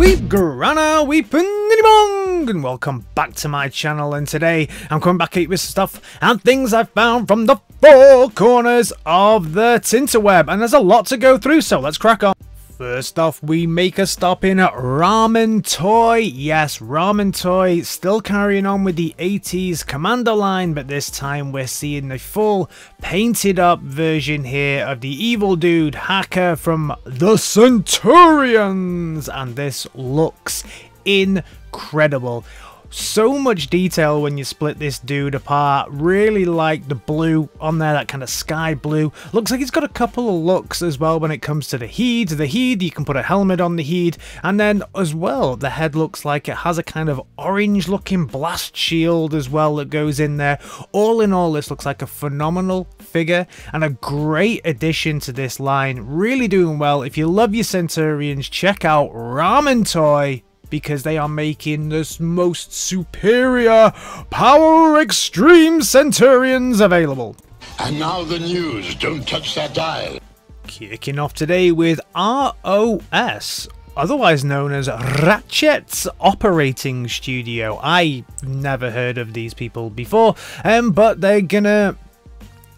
Weep Grana Weepinibong and welcome back to my channel and today I'm coming back at with stuff and things I've found from the four corners of the Tinterweb and there's a lot to go through so let's crack on. First off, we make a stop in Ramen Toy. Yes, Ramen Toy still carrying on with the 80s Commando line, but this time we're seeing the full painted up version here of the evil dude hacker from the Centurions. And this looks incredible so much detail when you split this dude apart. Really like the blue on there, that kind of sky blue. Looks like he's got a couple of looks as well when it comes to the heat. The heat, you can put a helmet on the heat. And then as well, the head looks like it has a kind of orange looking blast shield as well that goes in there. All in all, this looks like a phenomenal figure and a great addition to this line. Really doing well. If you love your Centurions, check out Ramen Toy because they are making the most superior Power Extreme Centurions available. And now the news. Don't touch that dial. Kicking off today with ROS, otherwise known as Ratchet's Operating Studio. I never heard of these people before, um, but they're gonna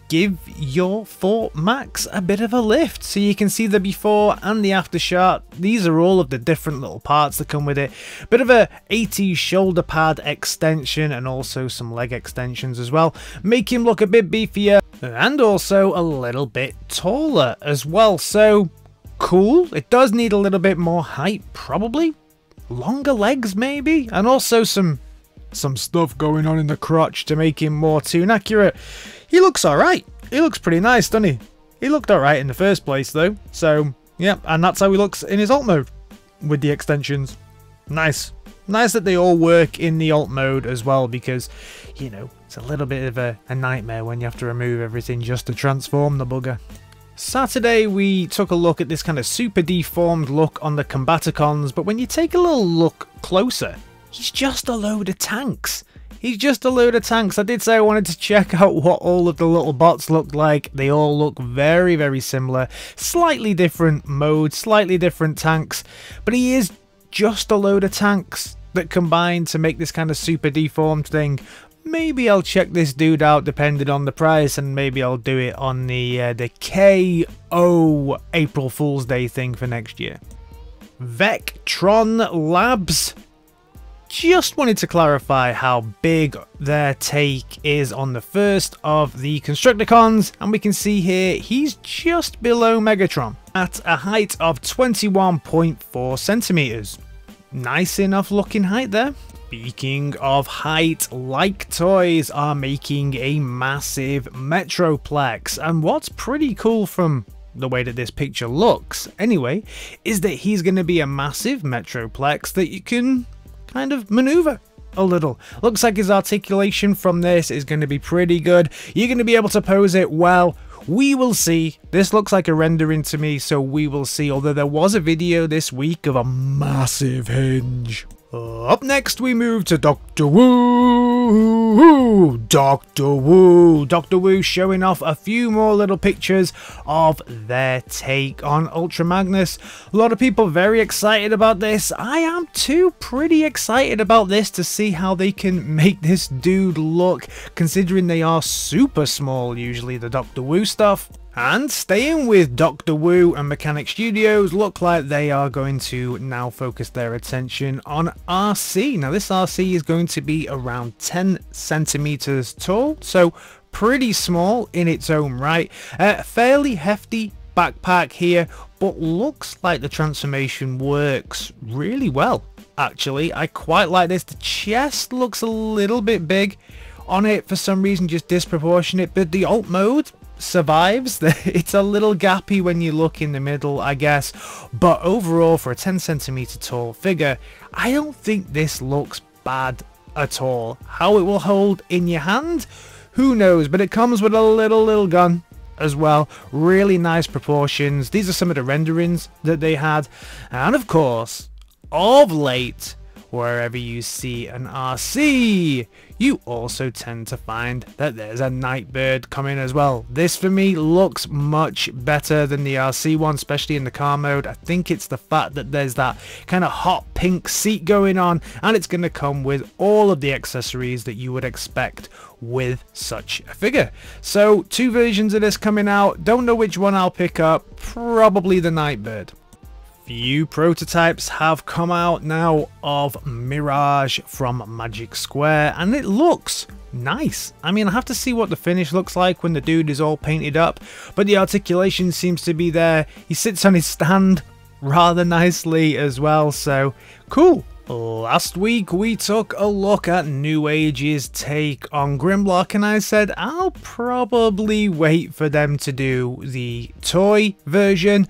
give your Fort Max a bit of a lift. So you can see the before and the after shot. These are all of the different little parts that come with it. Bit of a 80s shoulder pad extension and also some leg extensions as well. Make him look a bit beefier and also a little bit taller as well. So cool. It does need a little bit more height probably. Longer legs maybe and also some some stuff going on in the crotch to make him more toon accurate. He looks alright. He looks pretty nice, doesn't he? He looked alright in the first place though. So, yeah, and that's how he looks in his alt mode with the extensions. Nice. Nice that they all work in the alt mode as well because, you know, it's a little bit of a, a nightmare when you have to remove everything just to transform the bugger. Saturday we took a look at this kind of super deformed look on the Combaticons, but when you take a little look closer, he's just a load of tanks. He's just a load of tanks. I did say I wanted to check out what all of the little bots looked like. They all look very, very similar. Slightly different modes, slightly different tanks. But he is just a load of tanks that combine to make this kind of super deformed thing. Maybe I'll check this dude out depending on the price and maybe I'll do it on the, uh, the KO April Fool's Day thing for next year. Vectron Labs just wanted to clarify how big their take is on the first of the Constructicons, and we can see here he's just below Megatron at a height of 21.4 centimeters. Nice enough looking height there. Speaking of height, LikeToys are making a massive Metroplex, and what's pretty cool from the way that this picture looks anyway, is that he's going to be a massive Metroplex that you can kind of maneuver a little. Looks like his articulation from this is going to be pretty good. You're going to be able to pose it well. We will see. This looks like a rendering to me, so we will see. Although there was a video this week of a massive hinge. Up next, we move to Doctor Wu. Doctor Wu. Doctor Wu showing off a few more little pictures of their take on Ultra Magnus. A lot of people very excited about this. I am too pretty excited about this to see how they can make this dude look, considering they are super small, usually the Doctor Wu stuff. And staying with Doctor Wu and Mechanic Studios, look like they are going to now focus their attention on Arcee. Now this Arcee is going to be around 10 centimeters tall, so pretty small in its own right. Uh, fairly hefty backpack here, but looks like the transformation works really well. Actually, I quite like this. The chest looks a little bit big on it for some reason, just disproportionate, but the alt mode survives. It's a little gappy when you look in the middle, I guess. But overall, for a 10 centimeter tall figure, I don't think this looks bad at all. How it will hold in your hand, who knows? But it comes with a little, little gun as well. Really nice proportions. These are some of the renderings that they had. And of course, of late, wherever you see an Arcee, you also tend to find that there's a Nightbird coming as well. This for me looks much better than the Arcee one, especially in the car mode. I think it's the fact that there's that kind of hot pink seat going on and it's going to come with all of the accessories that you would expect with such a figure. So two versions of this coming out, don't know which one I'll pick up, probably the Nightbird. Few prototypes have come out now of Mirage from Magic Square and it looks nice. I mean I have to see what the finish looks like when the dude is all painted up but the articulation seems to be there. He sits on his stand rather nicely as well so cool. Last week we took a look at Newage's take on Grimlock and I said I'll probably wait for them to do the toy version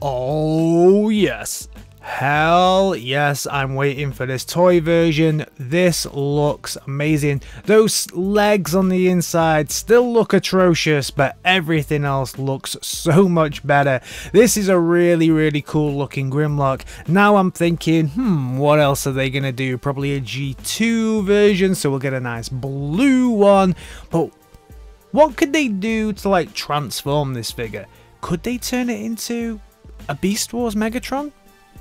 Oh yes. Hell yes, I'm waiting for this toy version. This looks amazing. Those legs on the inside still look atrocious, but everything else looks so much better. This is a really, really cool looking Grimlock. Now I'm thinking, hmm, what else are they going to do? Probably a G2 version, so we'll get a nice blue one. But what could they do to like transform this figure? Could they turn it into a Beast Wars Megatron?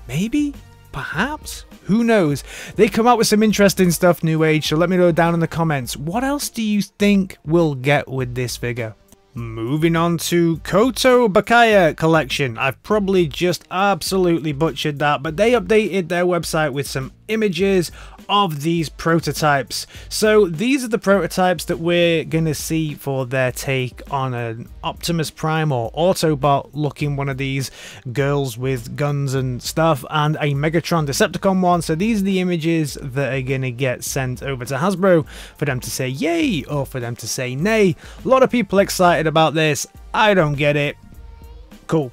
Maybe? Perhaps? Who knows? They come out with some interesting stuff, Newage, so let me know down in the comments. What else do you think we'll get with this figure? Moving on to Koto Bakaya collection. I've probably just absolutely butchered that, but they updated their website with some images of these prototypes. So these are the prototypes that we're going to see for their take on an Optimus Prime or Autobot looking one of these girls with guns and stuff and a Megatron Decepticon one. So these are the images that are going to get sent over to Hasbro for them to say yay or for them to say nay. A lot of people excited about this. I don't get it. Cool.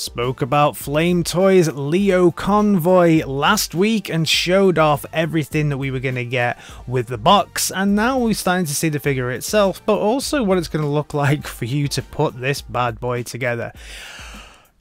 Spoke about Flametoys Leo Convoy last week and showed off everything that we were going to get with the box and now we're starting to see the figure itself but also what it's going to look like for you to put this bad boy together.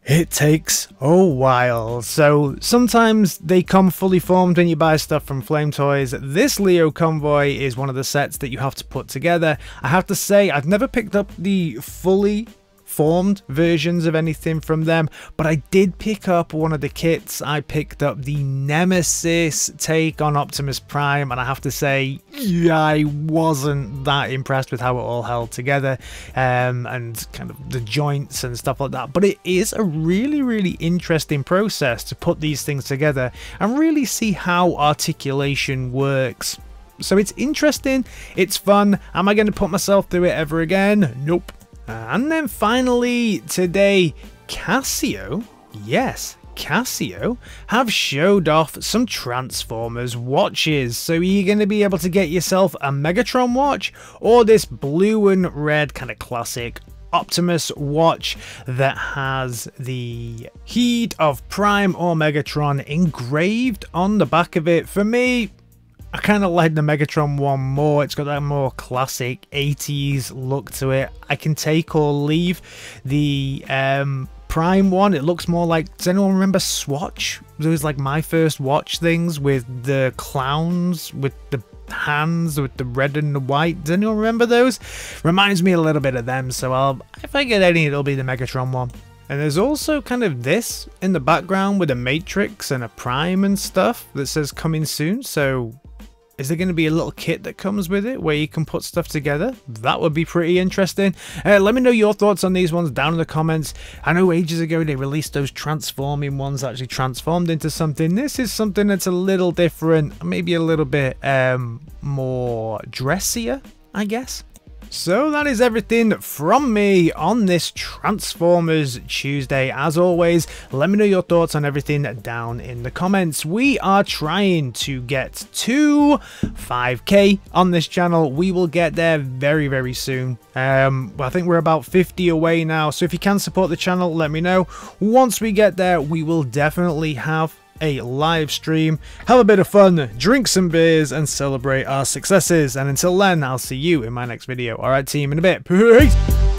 It takes a while, so sometimes they come fully formed when you buy stuff from Flametoys. This Leo Convoy is one of the sets that you have to put together. I have to say, I've never picked up the fully formed versions of anything from them, but I did pick up one of the kits. I picked up the Nemesis take on Optimus Prime, and I have to say, yeah, I wasn't that impressed with how it all held together um, and kind of the joints and stuff like that. But it is a really, really interesting process to put these things together and really see how articulation works. So it's interesting, it's fun. Am I going to put myself through it ever again? Nope. Uh, and then finally today, Casio, yes, Casio, have showed off some Transformers watches. So you're going to be able to get yourself a Megatron watch or this blue and red kind of classic Optimus watch that has the heat of Prime or Megatron engraved on the back of it. For me, I kind of like the Megatron one more. It's got that more classic 80s look to it. I can take or leave the um, Prime one. It looks more like. Does anyone remember Swatch? Those like my first watch things with the clowns with the hands with the red and the white. Does anyone remember those? Reminds me a little bit of them. So I'll if I get any, it'll be the Megatron one. And there's also kind of this in the background with a Matrix and a Prime and stuff that says coming soon. So is there going to be a little kit that comes with it where you can put stuff together? That would be pretty interesting. Uh, let me know your thoughts on these ones down in the comments. I know ages ago they released those transforming ones actually transformed into something. This is something that's a little different, maybe a little bit um, more dressier, I guess. So that is everything from me on this Transformers Tuesday. As always, let me know your thoughts on everything down in the comments. We are trying to get to 5k on this channel. We will get there very, very soon. Um, I think we're about 50 away now. So if you can support the channel, let me know. Once we get there, we will definitely have a live stream, have a bit of fun, drink some beers, and celebrate our successes. And until then, I'll see you in my next video. Alright, team, in a bit. Peace!